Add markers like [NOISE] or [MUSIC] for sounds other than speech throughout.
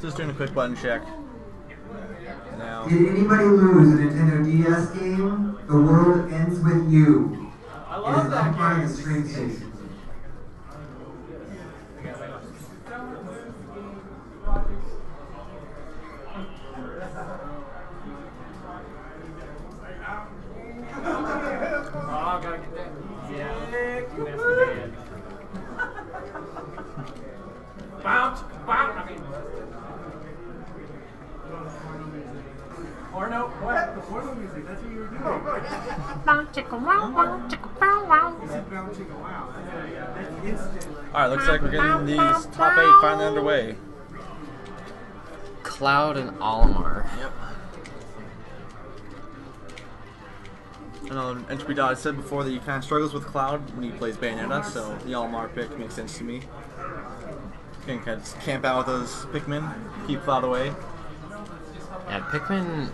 Just doing a quick button check. Now, Did anybody lose a Nintendo DS game? The world ends with you. I love that up by game. the stream station. Oh, [LAUGHS] gotta get that. Yeah, or no, what? The porno music. That's what you were doing. Oh, bow chicka wow wow chicka bow wow. You said bouncing a wow. That's instant. all right, looks like we're getting these top eight finally underway. Cloud and Olimar. Yep. I know Entropy Dot said before that he kind of struggles with Cloud when he plays Bayonetta, so the Olimar pick makes sense to me. Can kind of just camp out with those Pikmin, keep Cloud away. Yeah, Pikmin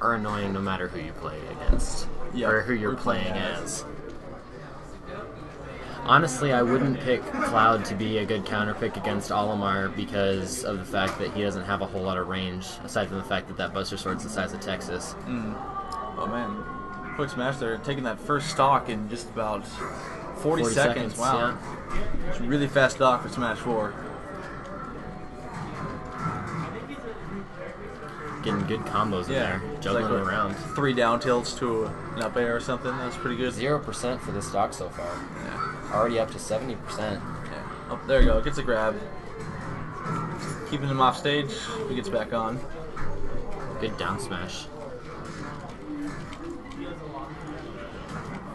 are annoying no matter who you play against. Yeah, or who you're playing as. as. Honestly, I wouldn't pick Cloud to be a good counter pick against Olimar because of the fact that he doesn't have a whole lot of range, aside from the fact that that Buster Sword's the size of Texas. Hmm. Oh man, quick smash there, taking that first stock in just about 40, 40 seconds. seconds, Wow, it's a really fast stock for Smash 4. Getting good combos in Yeah, there, juggling like, what, around. Three down tilts to an up air or something. That's pretty good. Zero percent for this stock so far. Yeah. Already up to seventy percent. Yeah. Oh, there you go. Gets a grab. Keeping him off stage. He gets back on. Good down smash.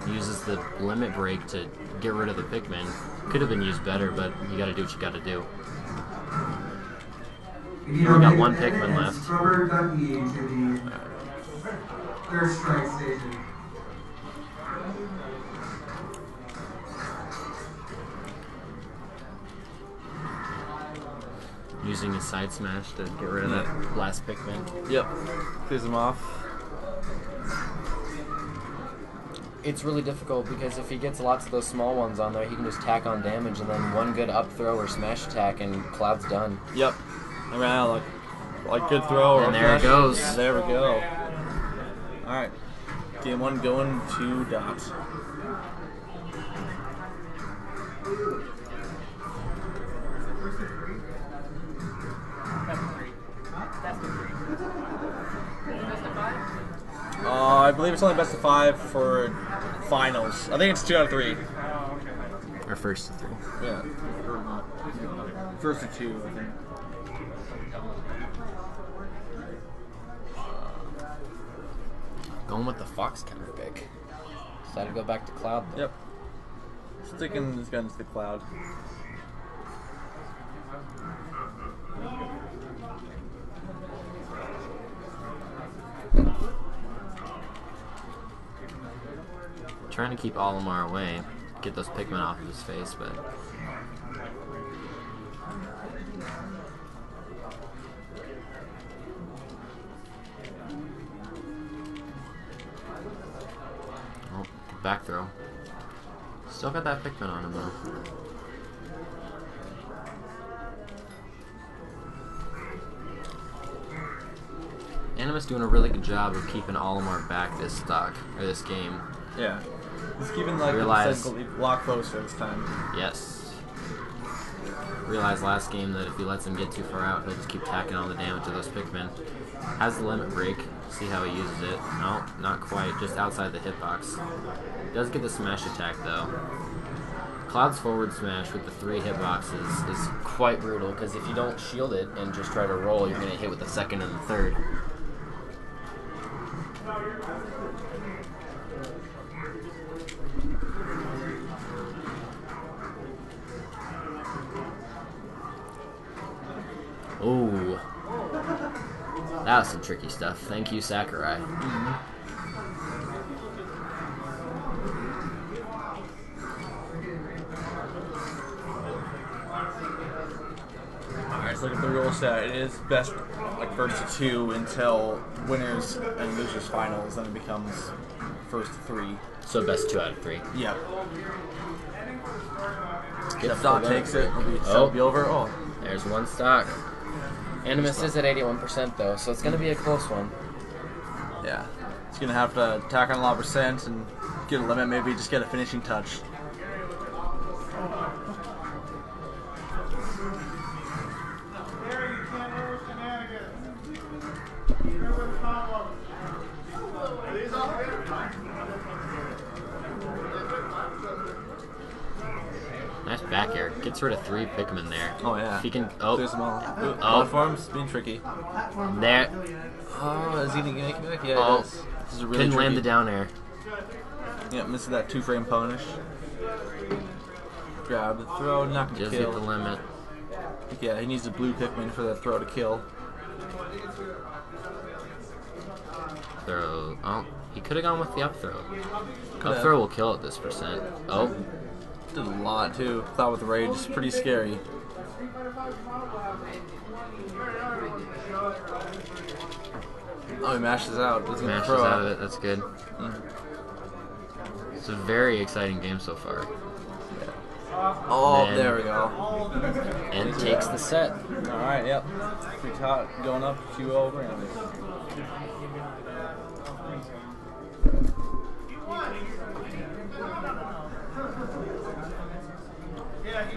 Uses the limit break to get rid of the Pikmin. Could have been used better, but you gotta do what you gotta do. We need We got make one Pikmin left. Scrubber Ducky to the third strike station. Using his side smash to get rid of that last Pikmin. Yep. Clears him off. It's really difficult because if he gets lots of those small ones on there, he can just tack on damage and then one good up throw or smash attack and Cloud's done. Yep. Around like like good throw. And there it goes. There we go. All right. Game one going to Dot. Uh, I believe it's only best of five for finals. I think it's two out of three. Or first to three. Yeah. First to two, I think. Uh, going with the Fox counter pick. Decided to go back to Cloud though. Yep. Sticking his guns to the cloud. Trying to keep Olimar away, get those Pikmin off of his face, but back throw. Still got that Pikmin on him though. Animus doing a really good job of keeping Olimar back this stock or this game. Yeah. He's keeping like Realize- a lot closer this time. Yes. Realized last game that if he lets him get too far out, he'll just keep tacking all the damage to those Pikmin. Has the limit break. See how he uses it. No, not quite. Just outside the hitbox. Does get the smash attack though. Cloud's forward smash with the three hitboxes is quite brutal because if you don't shield it and just try to roll, you're gonna hit with the second and the third. That was some tricky stuff. Thank you, Sakurai. Alright, so look at the rule set. It is best like first to two until winners and losers finals, then it becomes first to three. So best two out of three. Yeah. If them. takes it, it'll be, Oh. it'll be over. Oh, There's one stock. Animus is at 81% though, so it's gonna be a close one. Yeah. He's gonna have to attack on a lot of percent and get a limit, maybe just get a finishing touch. Nice back air. Gets rid of three Pikmin there. Oh yeah. If he can. Oh, Clears them all. Ooh, Oh. Platforms being tricky. there. Oh, is he gonna make it back? Yeah, Oh. This is really Couldn't land the down air. Yeah, misses that two frame punish. Grab the throw, not gonna Just hit the limit. Yeah, he needs a blue Pikmin for that throw to kill. Throw. Oh, he could have gone with the up throw. Could've. Throw will kill at this percent. Oh, Did a lot too. Thought with rage is pretty scary. Oh, he mashes out. Doesn't get throw out of it. That's good. It's a very exciting game so far. Oh, Man. there we go. And takes the set. All right, yep. Pretty hot, going up, two over, and yeah,